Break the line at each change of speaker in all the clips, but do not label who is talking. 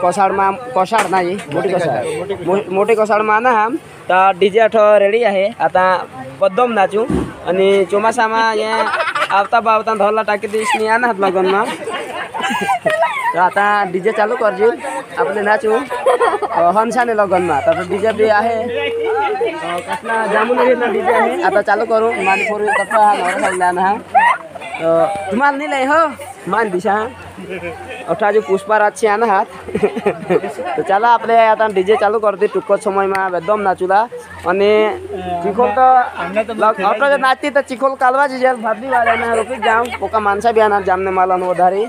कोसाड़ में कोसाड़ ना मोटी कोसाड़ मोटी कोसाड़. में आना हम तो डीजे अठो रेडी आहे. आता बद्दम नाचू. आणि चौमासाમાં ये आवता बावता धोला टाकी आना हात लगन में तो आता डीजे चालू करजू. आपले नाचू. अ, हंसाने लगन में आता डीजे अ, कसला जामुन डीजे आहे आता चालू करू. मानी पोरी नवरा सांगला ना अ, तुम्हाला नाही लय हो मान दिशा अठरा जो पुष्पा છે આના હાથ તો ચાલો આપણે आता ડીજે ચાલુ કરતી ટૂંક જ સમયમાં એકદમ નાચુલા અને ચીખોલ તો અઠરા જો નાચતી તો ચીખોલ કાલવા જ જેલ ભાબી વાળાને રોકી જાઉં પોકા माणसा बी आणा जामने मालानं વધારી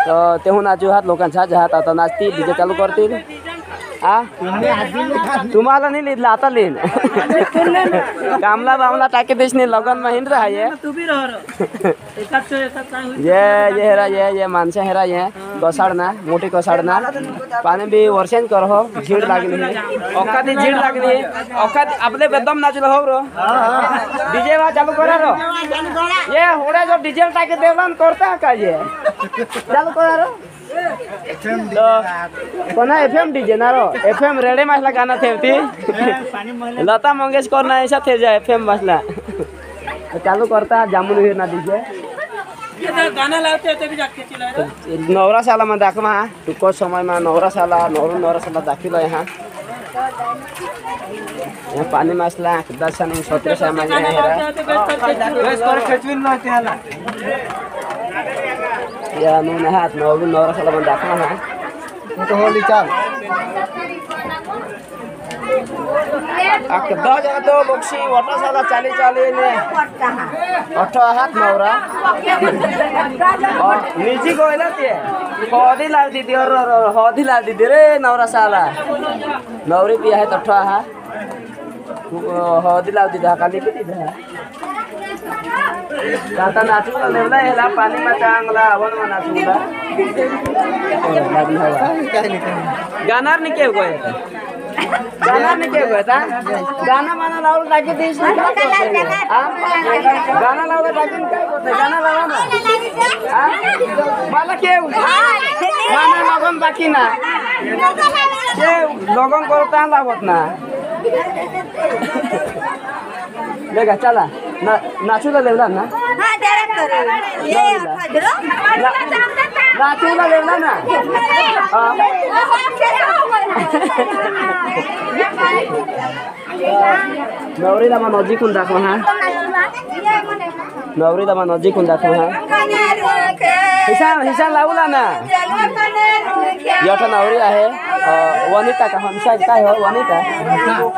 तर तेव्हा नाचू हात लोकांच्या हात आता नाचती डीजे चालू करतील हा तुम्हाला नाही लिहिलं आता लिहिन कामला बामला टाकी देश नाही लगन में हिंड रहा है ये ये हेरा ये ये माणसं हेरा ये घोसाडना मोठी घोसाडना पाणी बी वर्षान कर हो झीड लागली अखादी झीड लागली अखादी आपले बेदम नाचलो हो रो डीजे वा चालू करा रो। ये होड्या जो डीजे टाकी देवा करता का ये? चालू करा रो। तो कोणा एफ़ डीजे ना रो? एफ़ एम रेडे मासला गाना ठेवती लता मंगेशकर ना ऐसा थे जा एफ़ एम बसला तो चालू करता, जामुन हिर ना डीजे
गाना लावते ते बी जागते चिला
नवरा सालामा दाखवा टुक्क समयमा नवरा साला नवरो नवरा साला दाखिलो यहाँ यहाँ पानी मासला दस सन सत्र सामा हेरा या नुन हात नवरू नवरा सालामा दाखवा हा
तो होली चाल
दस जगह तो बक्सी वटा साला चाली चाली ने अठ हात नवरा निजी गइला ते हदी लाव दिदी और हदी लाव दिदी रे नवरा साला नवरी बी आहे अठ हा हदी लाव दिदी हा काली धा आता ह्याला पाणी मा चांगला आवड मा नाचूला गाणार नाही केव गोय गाणार नाही केव गोय गाणं माना लावलं टाकी देश करतोय? हा? गाणं लावलं टाकी गाणं लावा ना। हा? मला केव लगन बाकी ना। केव लगन करता लावत ना। बेगा चला ना नाचूला लेवला ना नाचूला लेवला ना हा नवरीला मग नजीकून दाखवा हा नवरीला मग नजीकून दाखवा हा हिसान हिसान लावला ना एउटा नवरी आहे। वनिता का? हंसा काय हो वनिता?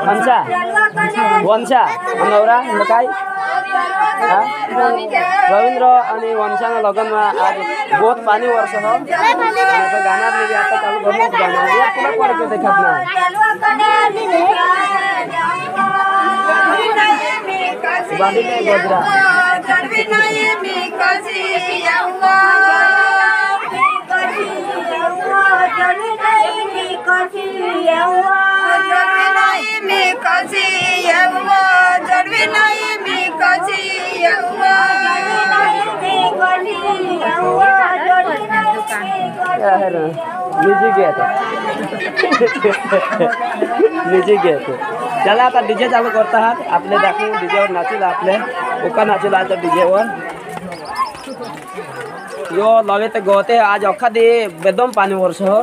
हंसा वंशा? नवरा काय? रविन्द्र अनि वंशाना लगनमा आज बहुत पानी वर्ष हो। गानाले आता चालू गर्नु बाबी नै गजरा चालू आता डीजे चालू करत आहात आपले दाखवू डीजेवर नाचूला आपले ओका नाचूला आता डीजेवर यो लवे ते गवते आज अख्खा दे बेदम पानी वर्ष हो।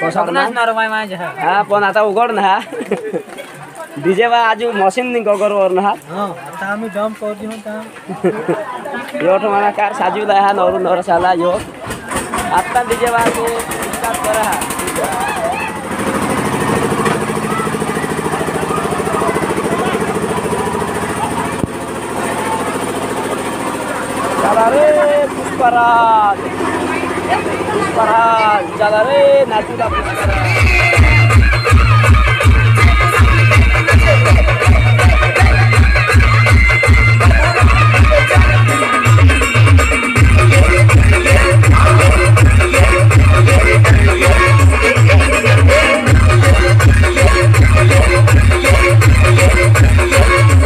हा पण आता उघड ना। डीजे वा आज मशीन गगरवर ना।
हा आता
यो मला कार साजूला हा नवरू नवरसाला यो। आत्ता डीजे वा ते स्टार्ट करा हा। रे Pushpraj.
para ya la ve natura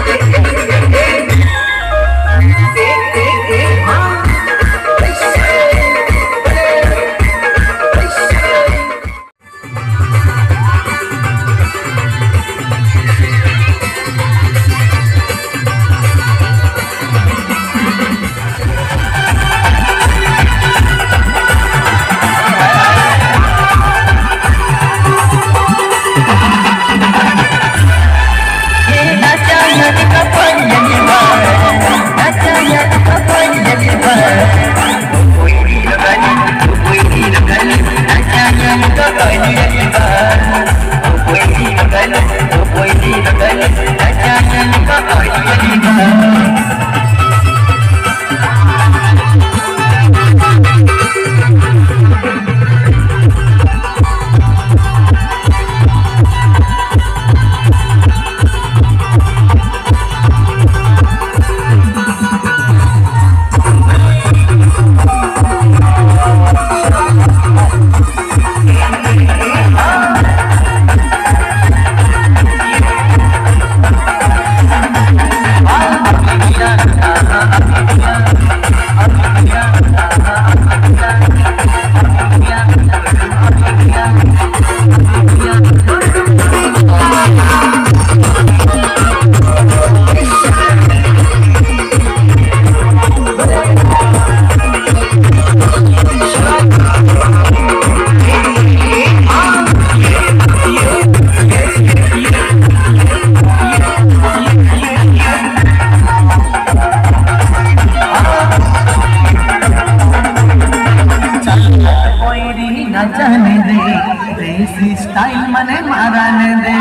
Yeah. मने मारने दे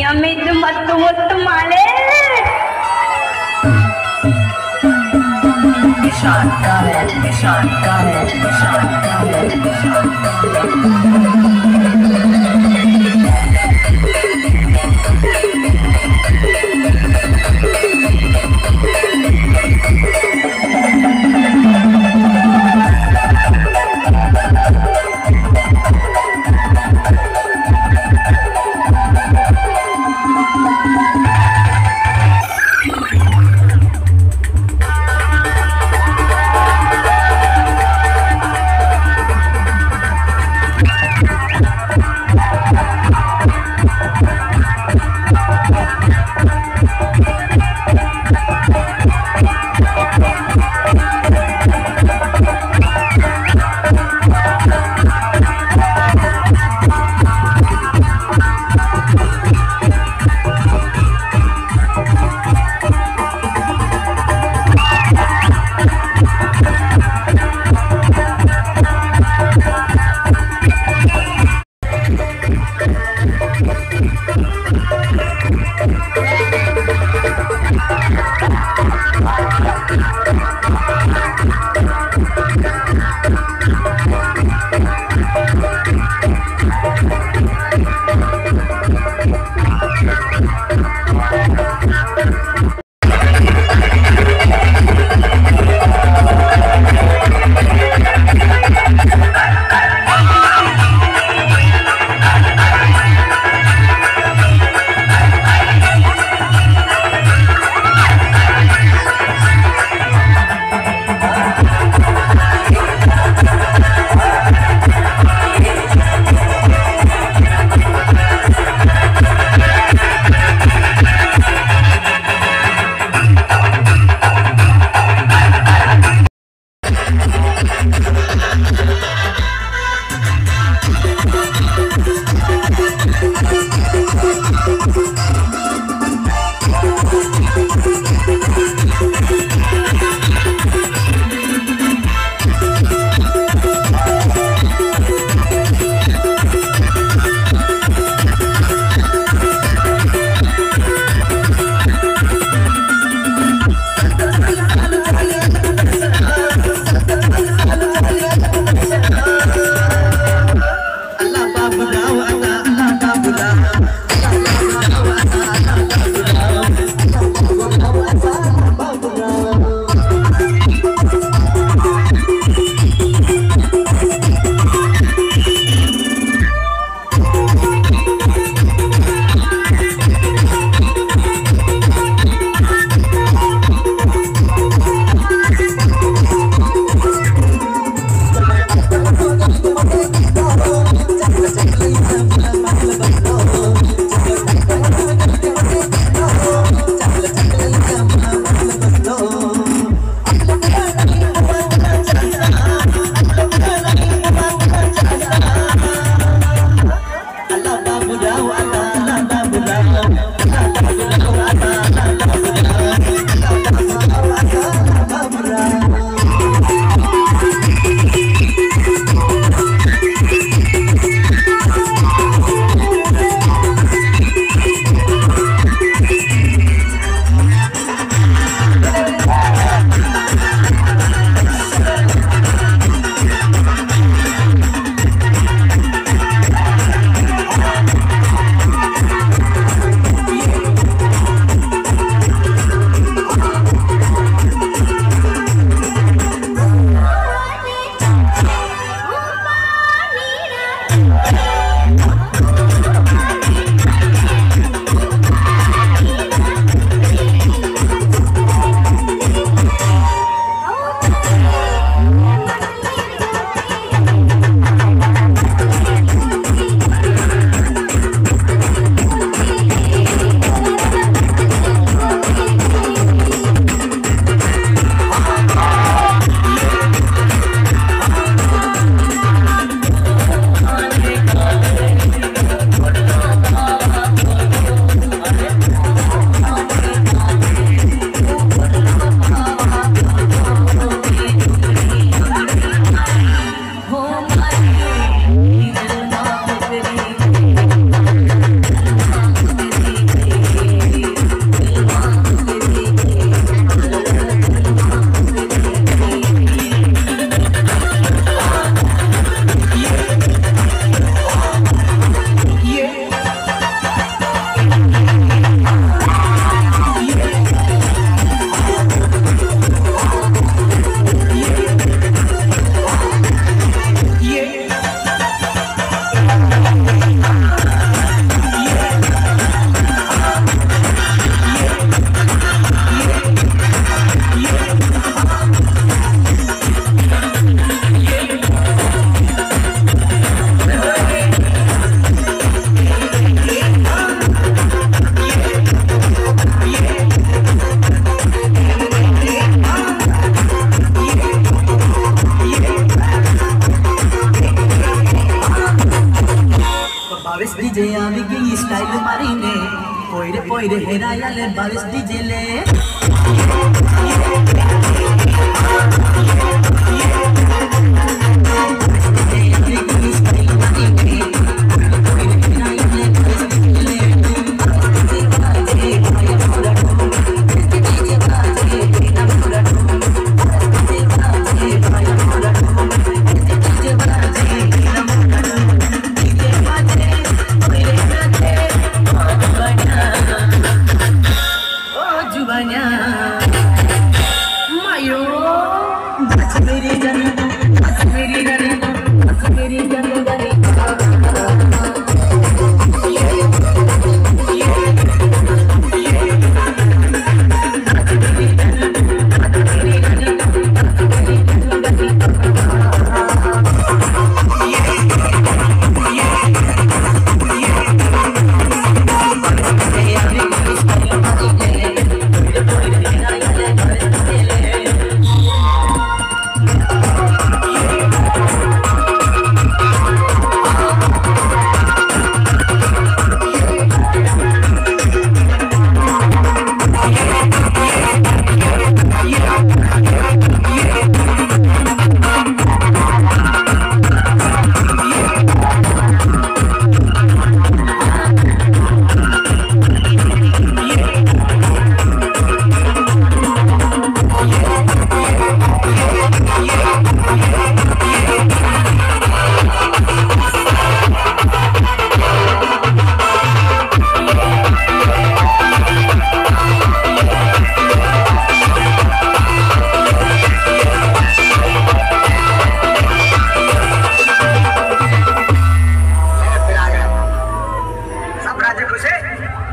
दुनिया में माले मस्त मस्त माले
निशान का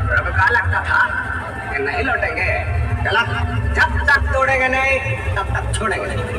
प्रभु का
लगता था कि नहीं लौटेंगे गलत जब तक तोड़ेंगे नहीं, तब तक छोड़ेंगे नहीं।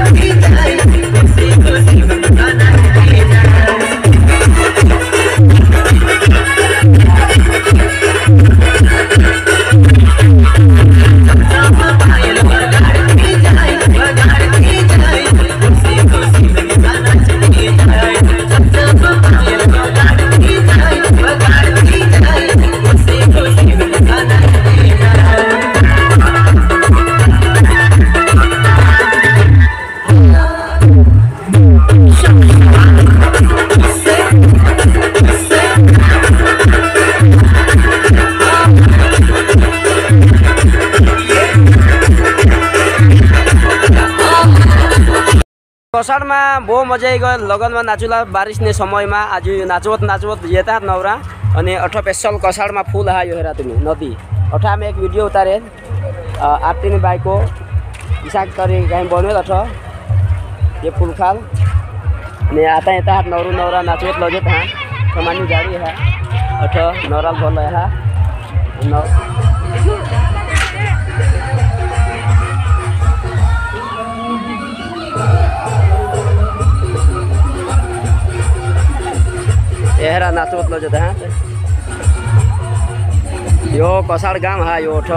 कसाडमा बो मजा गयो। लगनमा नाचुला। बारिसने समयमा आज यो नाचवत नाचवत येता नवरा अनि अठ पेसल कसाडमा फुल हा यो हेरा नदी। अठ आम्ही एक व्हिडिओ उतारे। आरतीने बायको इसाक तरी काही बनवेल अठ। हे फुल खाल। आणि आता येता हात नवरू नवरा नाचवत लजेत हा। कमानी गाडी हा। अठ नवराल बोल हा। हेरा नाचवत जो है। यो कसार गाँव है यो ओठ।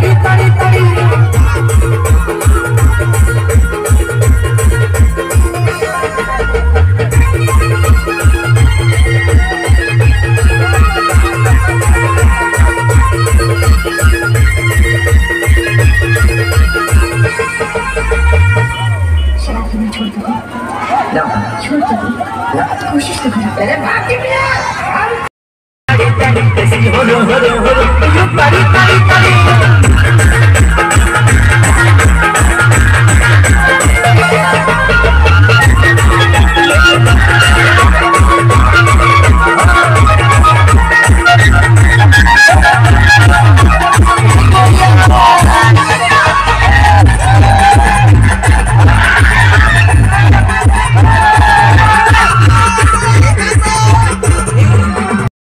पियो